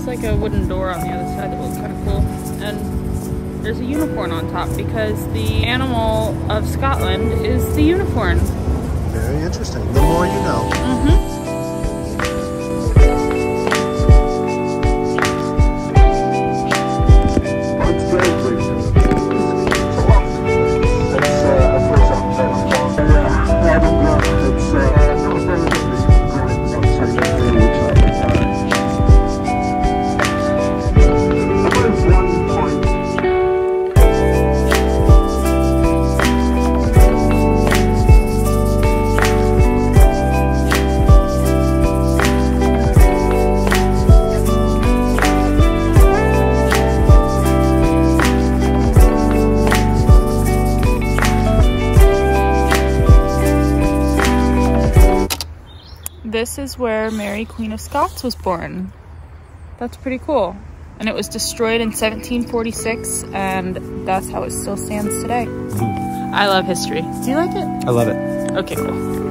There's like a wooden door on the other side that looks kind of cool. And there's a unicorn on top because the animal of Scotland is the unicorn. Very interesting. The more you know. Mm-hmm. This is where Mary Queen of Scots was born. That's pretty cool. And it was destroyed in 1746 and that's how it still stands today. Hmm. I love history. Do you like it? I love it. Okay, cool.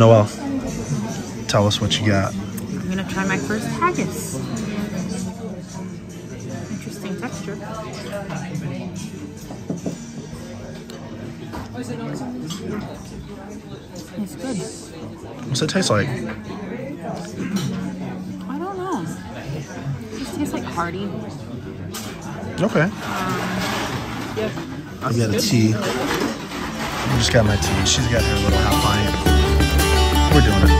Noelle, tell us what you got. I'm gonna try my first haggis. Interesting texture. It's good. What's it taste like? I don't know. It just tastes like hearty. Okay. Um, yep. I got a tea. I just got my tea. She's got her little half pint we're doing it.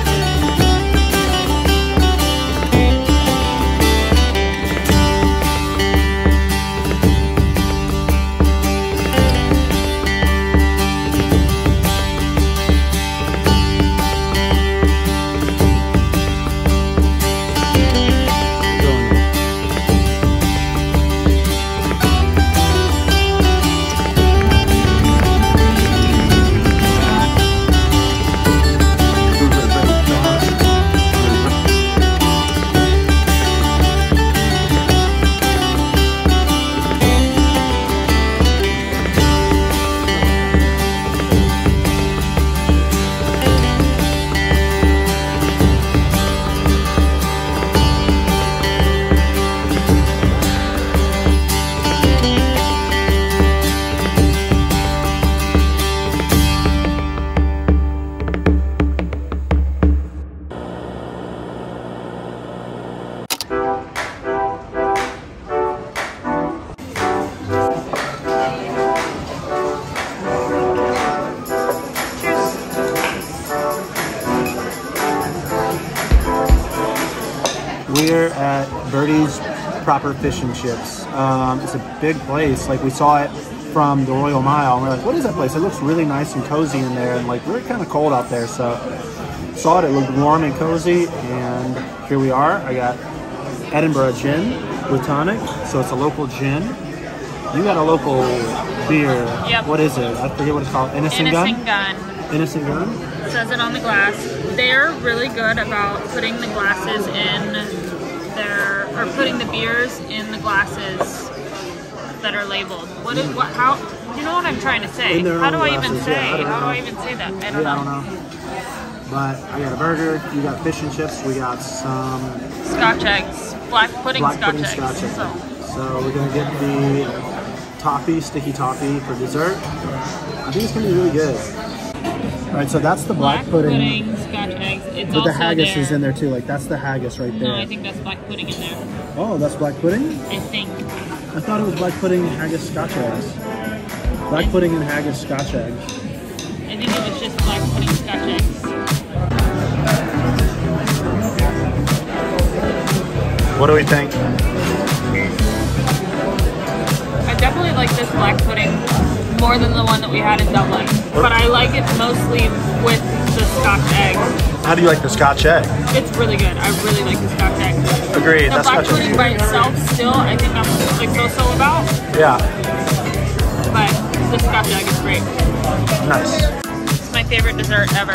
We're at it. proper fish and chips. Um, it's a big place. Like we saw it from the Royal Mile, and we're like, "What is that place? It looks really nice and cozy in there, and like we're kind of cold out there." So saw it. It looked warm and cozy, and here we are. I got Edinburgh gin with tonic, so it's a local gin. You got a local beer. Yep. What is it? I forget what it's called. Innocent, Innocent Gun. Gunn. Innocent Gun. Says it on the glass. They're really good about putting the glasses in their, or putting the beers in the glasses that are labeled. What is, what, how, you know what I'm trying to say? How do I even say? yeah, I how do I even say that? I don't I know. don't know. But I got a burger. You got fish and chips. We got some Scotch eggs. Black pudding black scotch pudding eggs. scotch eggs. So, So we're gonna get the toffee, sticky toffee for dessert. I think it's gonna be really good. All right, so that's the black, black pudding, scotch eggs. It's But the haggis there. is in there too. Like that's the haggis right there. No, I think that's black pudding in there. oh, that's black pudding. I think. I thought it was black pudding, haggis, scotch eggs. Black pudding and haggis, scotch eggs. I think it was just black pudding scotch eggs. What do we think? I definitely like this black pudding more than the one that we had in Dublin. But I like it mostly with the scotch eggs. How do you like the scotch egg? It's really good. I really like the scotch eggs. Agreed. The That's black pudding egg. by itself still I think I'm like so-so about. Yeah, But the scotch egg is great. nice. It's my favorite dessert ever.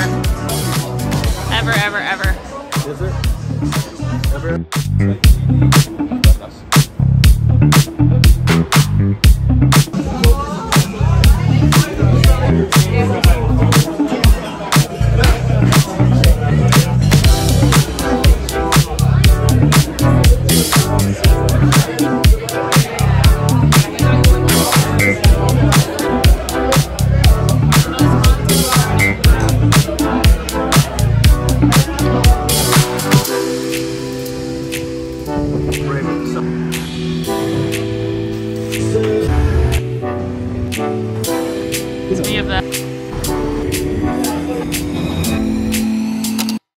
Ever, ever, ever. Is it? Ever?